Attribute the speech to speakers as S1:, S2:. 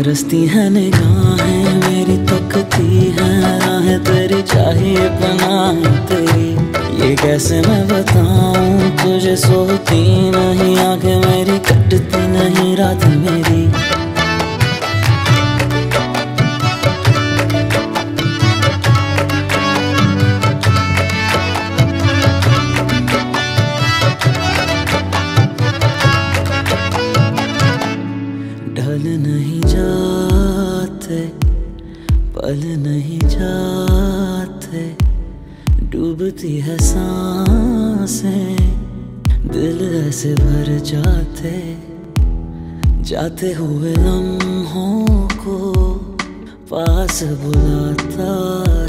S1: तरसती है निगाहें, मेरी तकती है, राहें तेरी चाहिए पनाह तेरी। ये कैसे मैं बताऊँ, तुझे सोती नहीं, आँखें मेरी कटती नहीं, रात मेरी। ढल नहीं जाते, पल नहीं जाते। डूबती है साँसें, दिल ऐसे भर जाते। जाते हुए लम्हों को पास बुलाता